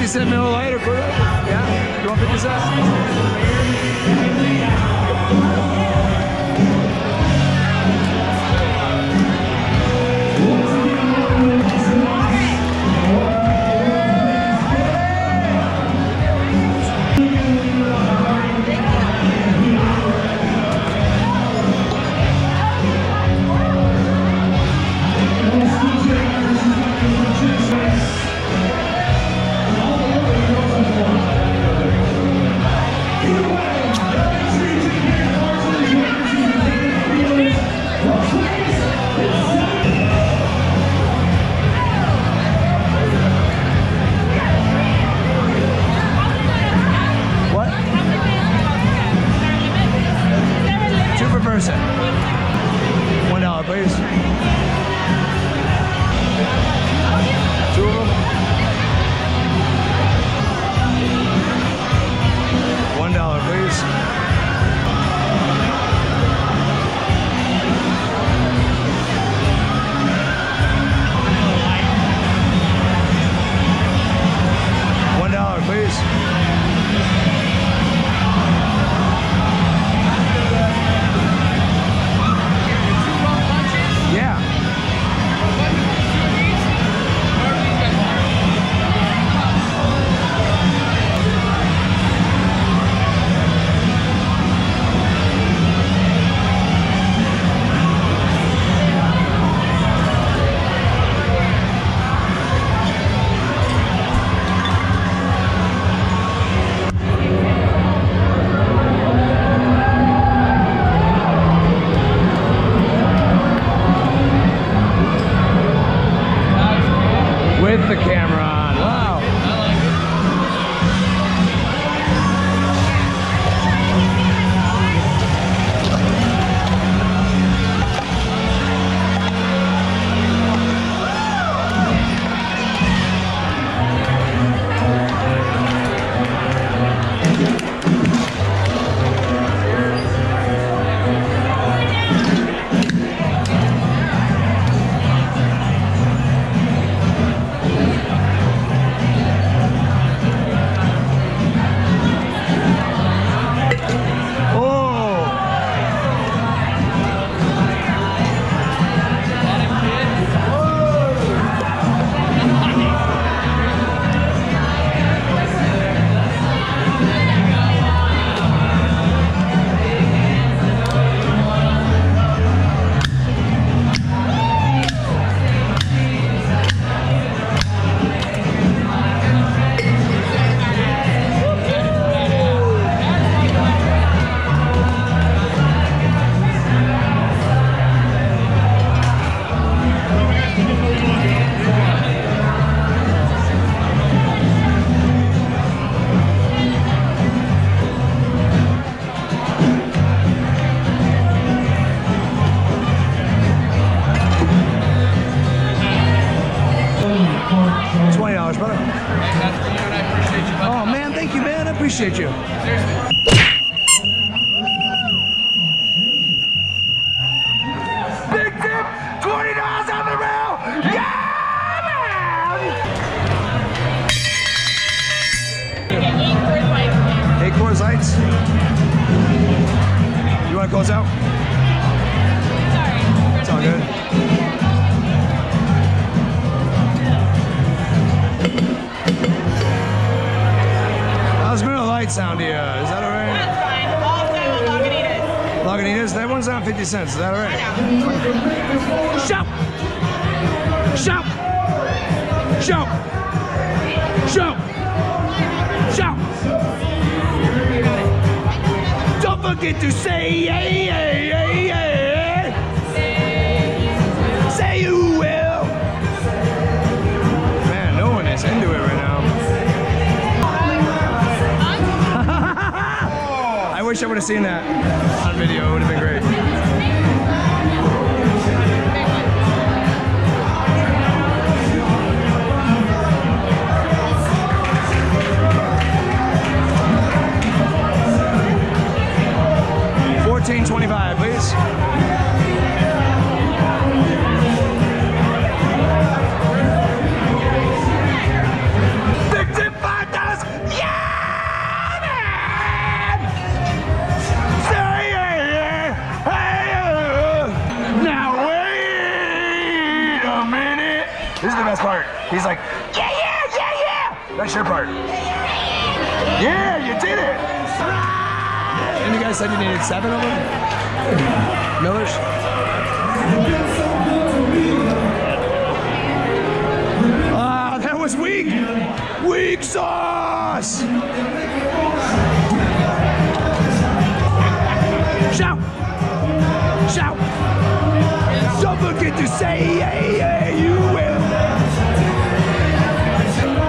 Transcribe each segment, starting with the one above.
57 minutes later, yeah, 157. ¡Vamos! Appreciate you. Miller sound you? Is that all right? That's fine. Also, Lagunitas. Lagunitas, that one's on 50 cents. Is that all right? Shop! Shop! Shop! Shop! Shop! Don't forget to say yeah, yeah, yeah, have seen that on video. It would have been great. Guys said you needed seven of them? Millers? Ah, that was weak. Weak sauce. Shout. Shout. Don't forget to say, yeah, yeah, you will.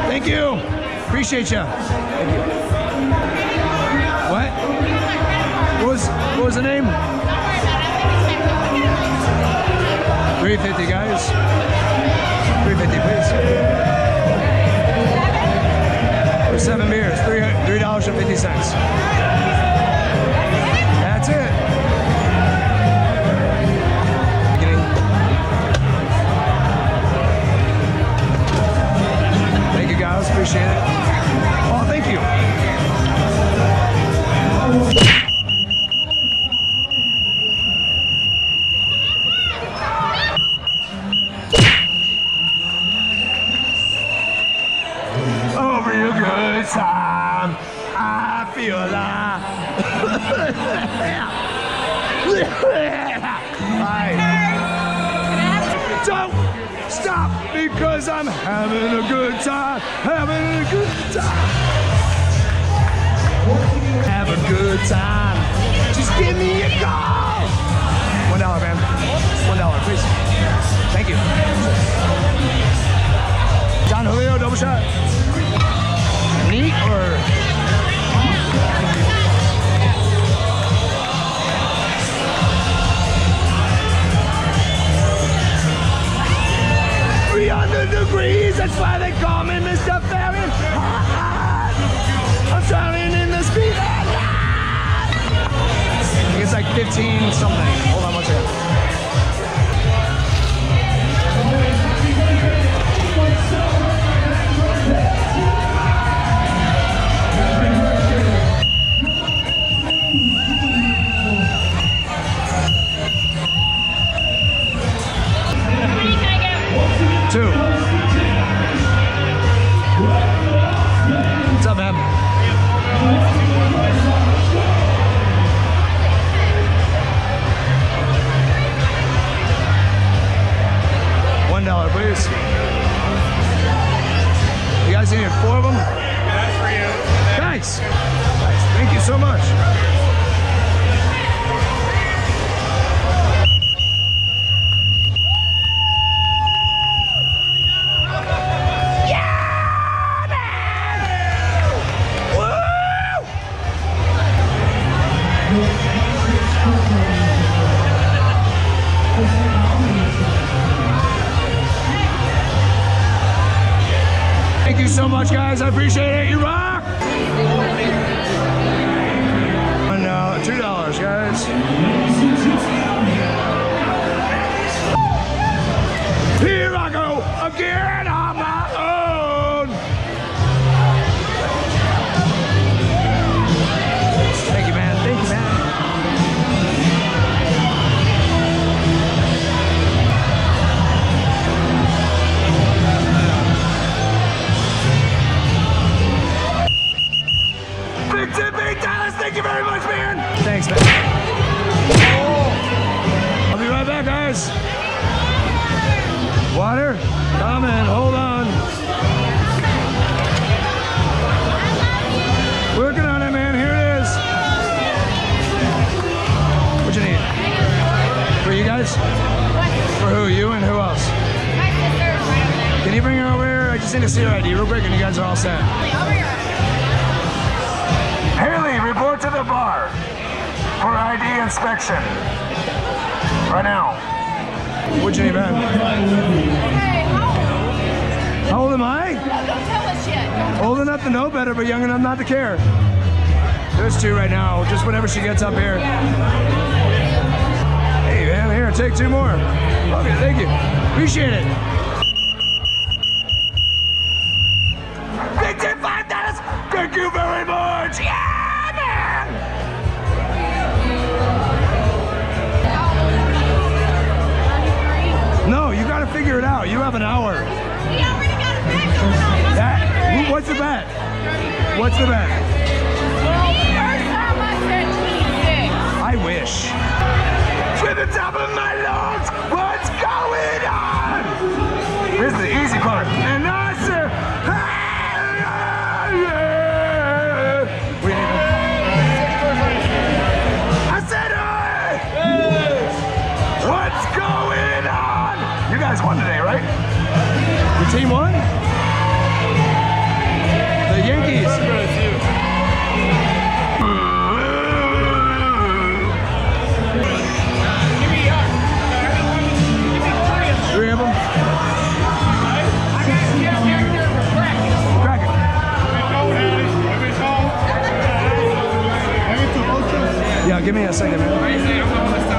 Thank you. Appreciate you. was the name? 350 guys. 350 please. For seven beers, $3.50. because I'm having a good time, having a good time. Have a good time. Just give me a call. One dollar, man. One dollar, please. Thank you. Don Julio, double shot. Neat or? Degrees. That's why they call me Mr. Fahrenheit. I'm drowning in the speed. It's like 15 something. Guys here, four of them? That's for you. Nice. Nice. Thank you so much. Over here? I just need to see her ID real quick, and you guys are all set. Haley, report to the bar for ID inspection. Right now. What'd you need, man? How old am I? Old enough to know better, but young enough not to care. There's two right now, just whenever she gets up here. Hey, man, here, take two more. Okay, thank you. Appreciate it. Thank you very much. Yeah, man. No, you got it figure it out. You have an hour. We already got a bet going on. That, who- what's the bet? What's the bet? I said 26. I wish. To the top of my lungs, what's going on? This is the easy part. And I guys won today, right? even- the team won? The Yankees. Three of them. Crack it. Yeah, give me a second, man.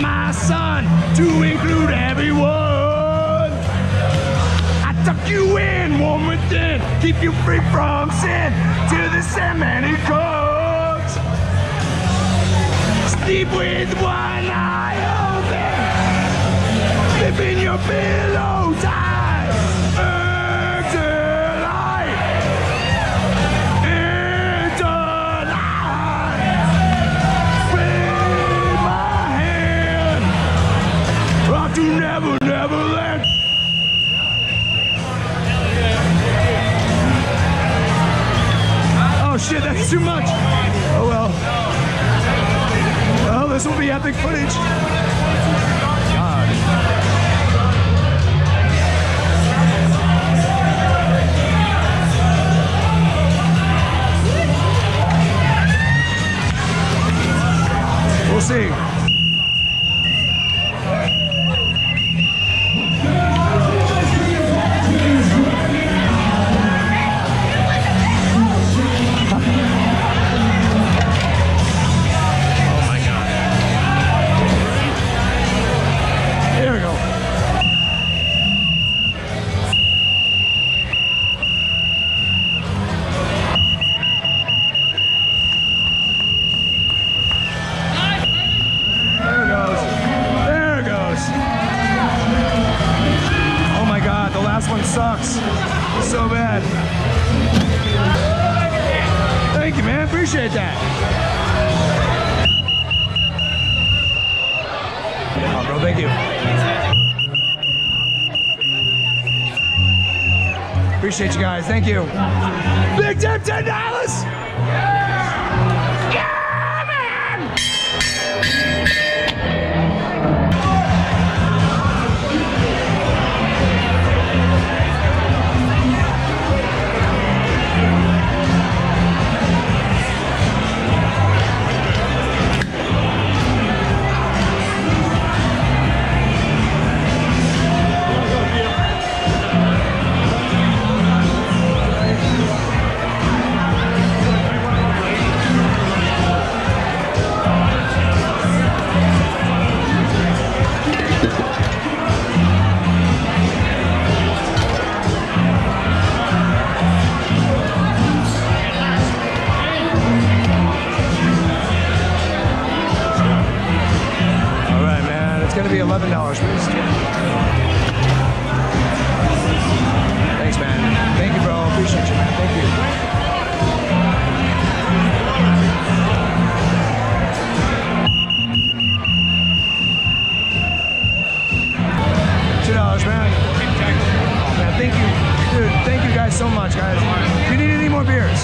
My son to include everyone. I tuck you in, warm within, keep you free from sin to the he comes. Sleep with one eye open, slip in your pillow tight. Appreciate you guys. Thank you. Big tip, ten dollars.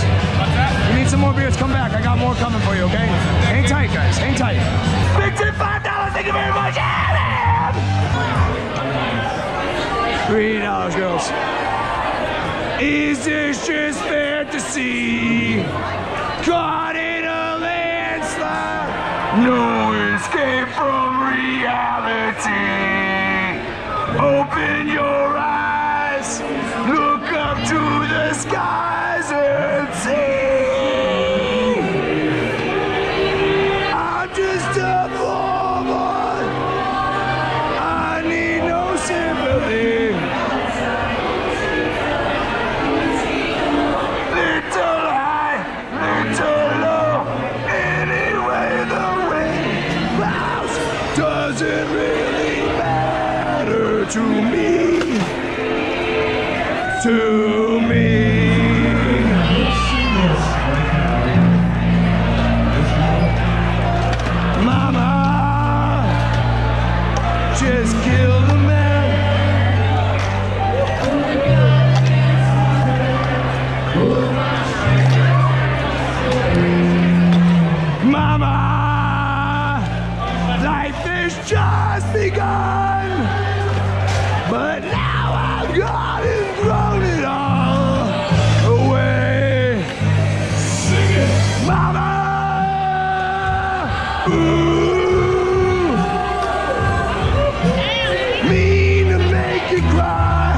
Beers, you need some more beers, come back. I got more coming for you, okay? Hang tight, guys. Hang tight. Big tip, five dollars. Thank you very much. Yeah. Three dollars, girls. Is this just fantasy? Caught in a landslide. No escape from reality. Open your eyes. Look up to the skies day. Just begun. But now I've gone and thrown it all away. Sing it, mean to make you cry.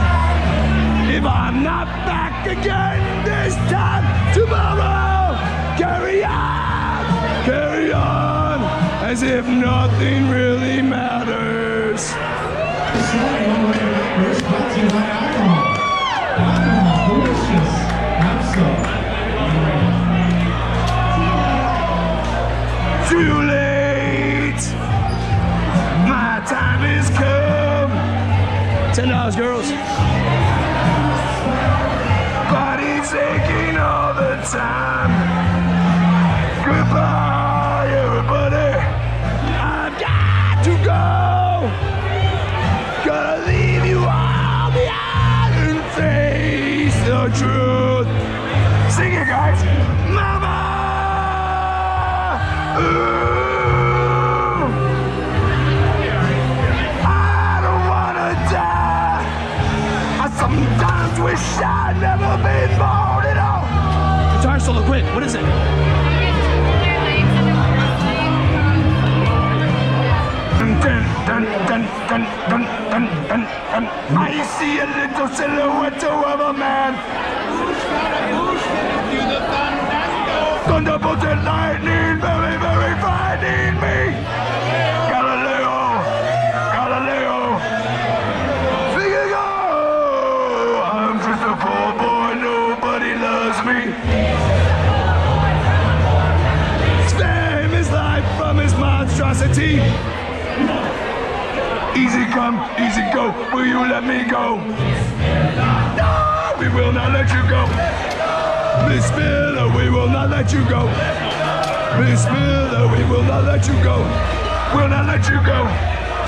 If I'm not back again this time tomorrow, carry on, carry on, as if nothing really matters. Alcohol. Alcohol, delicious. Too late. My time has come. Ten dollars, girls. Sometimes wish I'd never been born at all. Guitar solo, quick. What is it? I see a little silhouette of a man. Thunderbolt and lightning, very, very frightening me. Monstrosity. Easy come, easy go, will you let me go? No, we will not let you go. Bismillah, we will not let you go. Bismillah, we will not let you go. We'll not let you go.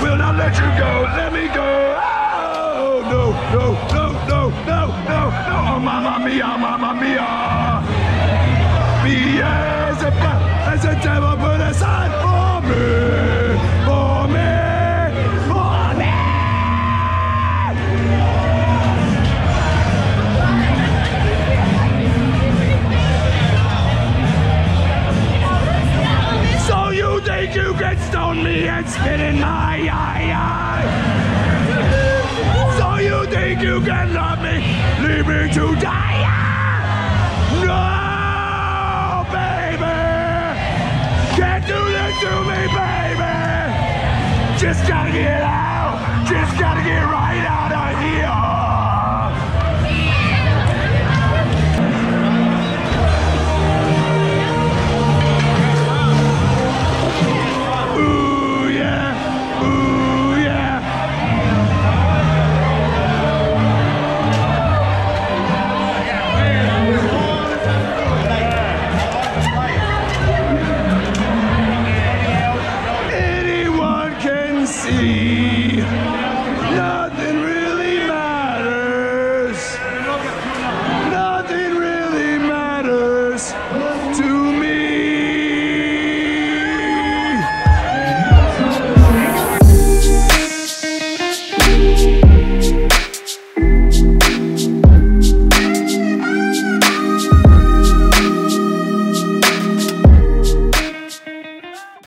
We'll not let you go. Let me go. Oh, no, no, no, no, no, no, no. Oh, mamma mia, mamma mia. Put aside for me, for me, for me. So you think you can stone me and spit in my eye? So you think you can love me, leave me to die? To me, baby. Just gotta get out, just gotta get right